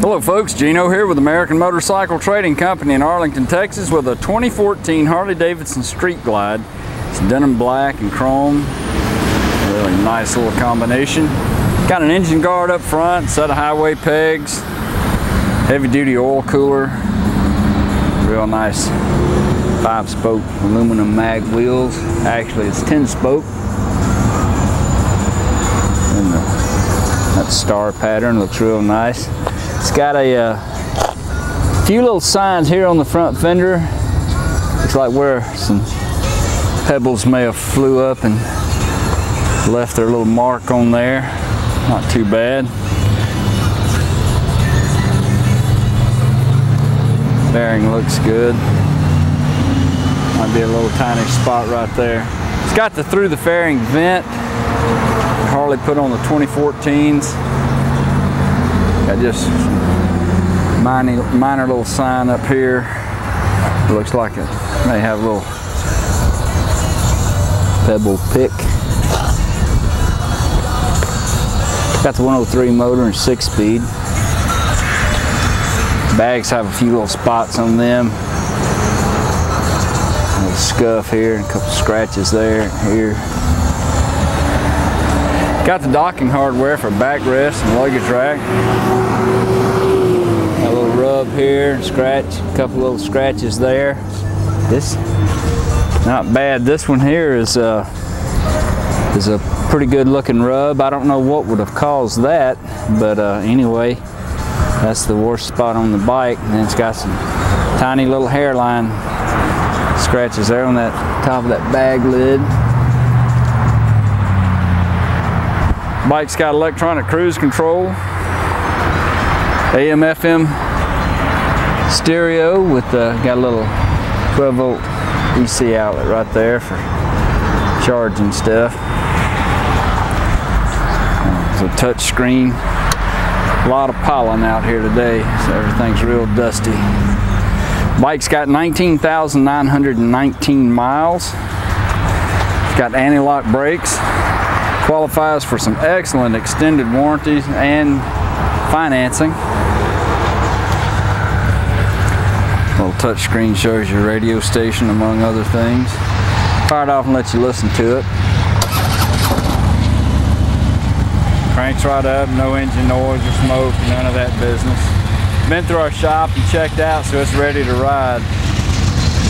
Hello folks, Gino here with American Motorcycle Trading Company in Arlington, Texas with a 2014 Harley Davidson Street Glide. It's denim black and chrome. Really nice little combination. Got an engine guard up front, set of highway pegs, heavy duty oil cooler. Real nice five spoke aluminum mag wheels. Actually it's 10 spoke. And the, that star pattern looks real nice. It's got a uh, few little signs here on the front fender. Looks like where some pebbles may have flew up and left their little mark on there. Not too bad. Bearing looks good. Might be a little tiny spot right there. It's got the through the fairing vent. Harley put on the 2014s. Got just minor, minor little sign up here. It looks like it may have a little pebble pick. Got the 103 motor and six speed. Bags have a few little spots on them. A little scuff here, and a couple scratches there, here. Got the docking hardware for backrest and luggage rack. Got a little rub here, scratch, a couple little scratches there. This, not bad. This one here is uh, is a pretty good looking rub. I don't know what would have caused that, but uh, anyway, that's the worst spot on the bike. And it's got some tiny little hairline scratches there on that top of that bag lid. Bike's got electronic cruise control, AM FM stereo with uh, got a little 12 volt EC outlet right there for charging stuff. It's a touch screen. A lot of pollen out here today, so everything's real dusty. Bike's got 19,919 miles. It's got anti-lock brakes qualifies for some excellent extended warranties and financing. Little touch screen shows your radio station among other things. Fire it off and let you listen to it. Cranks right up, no engine noise or smoke, none of that business. Been through our shop and checked out so it's ready to ride.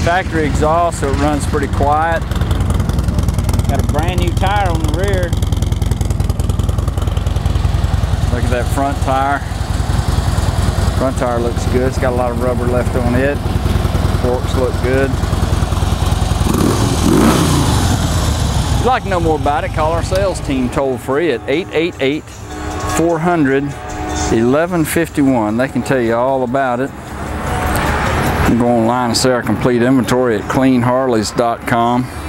Factory exhaust so it runs pretty quiet. Got a brand new tire on the rear. That front tire. Front tire looks good. It's got a lot of rubber left on it. Forks look good. If you'd like to know more about it, call our sales team toll free at 888 400 1151. They can tell you all about it. You can go online and see our complete inventory at cleanharleys.com.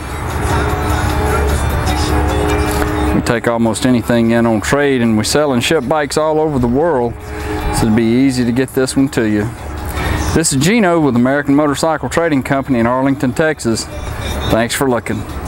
take almost anything in on trade and we sell and ship bikes all over the world. So it'd be easy to get this one to you. This is Gino with American Motorcycle Trading Company in Arlington, Texas. Thanks for looking.